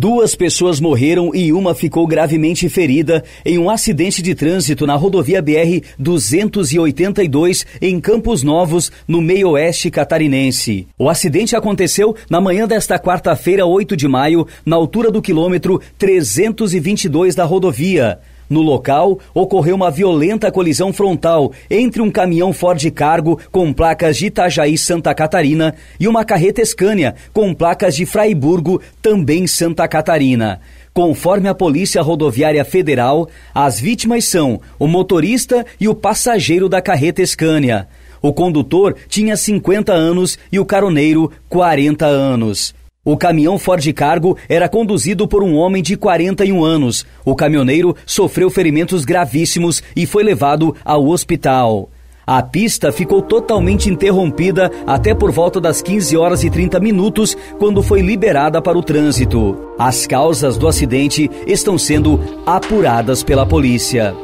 Duas pessoas morreram e uma ficou gravemente ferida em um acidente de trânsito na rodovia BR 282 em Campos Novos, no meio-oeste catarinense. O acidente aconteceu na manhã desta quarta-feira, 8 de maio, na altura do quilômetro 322 da rodovia. No local, ocorreu uma violenta colisão frontal entre um caminhão Ford Cargo com placas de Itajaí, Santa Catarina, e uma carreta Scania com placas de Fraiburgo, também Santa Catarina. Conforme a Polícia Rodoviária Federal, as vítimas são o motorista e o passageiro da carreta Scania. O condutor tinha 50 anos e o caroneiro 40 anos. O caminhão Ford Cargo era conduzido por um homem de 41 anos. O caminhoneiro sofreu ferimentos gravíssimos e foi levado ao hospital. A pista ficou totalmente interrompida até por volta das 15 horas e 30 minutos, quando foi liberada para o trânsito. As causas do acidente estão sendo apuradas pela polícia.